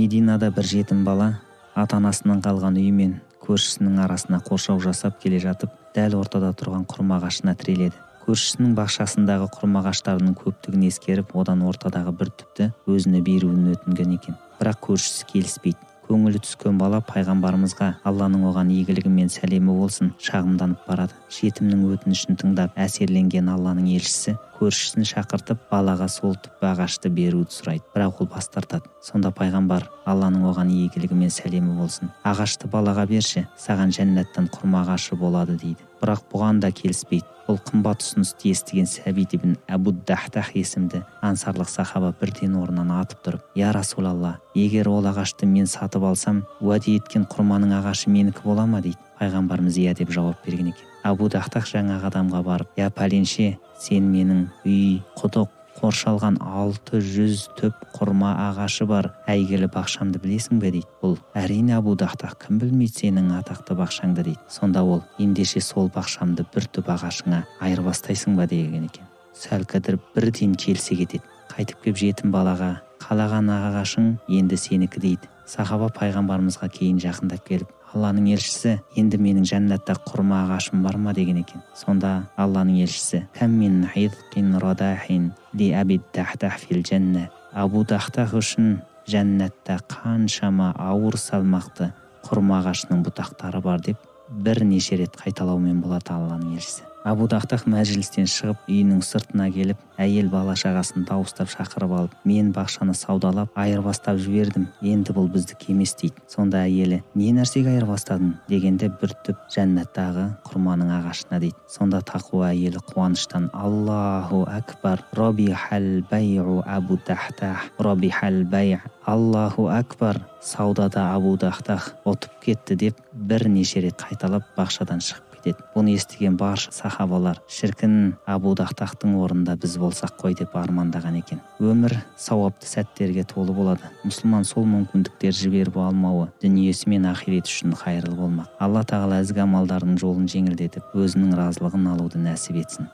мединада бір жетім бала ата анасынан қалған үй мен көршісінің арасына қоршау жасап келе жатып дәл ортада тұрған құрма ағашына тіреледі. Көршісінің бақшасындағы құрма ағаштарының көптігін ескеріп одан ортадағы бір түпті өзіне беруін өтінген екен. Бірақ көршісі келіспейді. Көңілі түскен бала пайғамбарымызға алланың оған игілігі мен сәлемі болсын шағымданып барады. Жетімнің өтінішін тыңдап әсерленген алланың елшісі көршісін шақыртып балаға сол түп ағашты беруді сұрайды. Бірақ ол бас тартады. Сонда пайғамбар алланың оған игілігі мен сәлемі болсын. Ағашты балаға берші саған жәннаттан құрма ағашы болады дейді. Бірақ бұған да келіспейді. Бұл қымбат ұсынысты естіген сәбит ибн әбу дахтах есімді ансарлық сахаба бірден орнынан атып тұрып я расулалла егер ол ағашты мен сатып алсам уәде еткен құрманың ағашы менікі бола ма? дейді. Пайғамбарымыз иә деп жауап берген екен. Әбу дахтах жаңағы адамға барып я пәленше сен менің үй құдық қоршалған алты жүз түп құрма ағашы бар. Әйгілі бақшамды білесің бе дейді бұл. Әрине абу дахтах кім білмейді сенің атақты бақшаңды дейді. Сонда ол ендеше сол бақшамды бір түп ағашыңа айырбастайсың ба? деген екен. Сәл кідіріп бірден келісе кетеді. Қайтып келіп жетім балаға қалаған ағашың енді сенікі дейді. Сахаба пайғамбарымызға кейін жақындап келіп алланың елшісі енді менің жәннатта құрма ағашым бар ма? деген екен. Сонда алланың елшісі абу дахтах үшін жәннатта қаншама ауыр салмақты құрма ағашының бұтақтары бар деп бірнеше рет қайталаумен болады алланың елшісі. Абу дахтах мәжілістен шығып үйінің сыртына келіп әйел бала шағасын дауыстап шақырып алып мен бақшаны саудалап айырбастап жібердім енді бұл біздікі емес дейді. Сонда әйелі не нәрсеге айырбастадың? дегенде бір түп жәннаттағы құрманың ағашына дейді. Сонда тақуа әйелі қуаныштан аллаху әкбар абу дахтах аллаху әкбар саудада абу дахтах ұтып кетті деп бірнеше рет қайталап бақшадан шығып кетеді бұны естіген барша сахабалар шіркін абу дахтахтың орнында біз болсақ қой деп армандаған екен. Өмір сауапты сәттерге толы болады. Мұсылман сол мүмкіндіктерді жіберіп алмауы дүниесі мен ақиреті үшін қайырлы болмақ. Алла тағала ізгі амалдардың жолын жеңілдетіп өзінің разылығын алуды нәсіп етсін.